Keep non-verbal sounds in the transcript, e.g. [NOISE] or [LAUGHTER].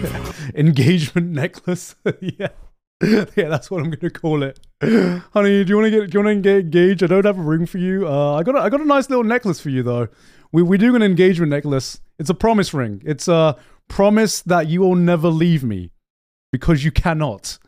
[LAUGHS] engagement necklace. [LAUGHS] yeah. yeah, that's what I'm gonna call it. Honey, do you want to get? Do you want to get engaged? I don't have a ring for you. Uh, I got a, I got a nice little necklace for you though. We we're doing an engagement necklace. It's a promise ring. It's a promise that you will never leave me because you cannot.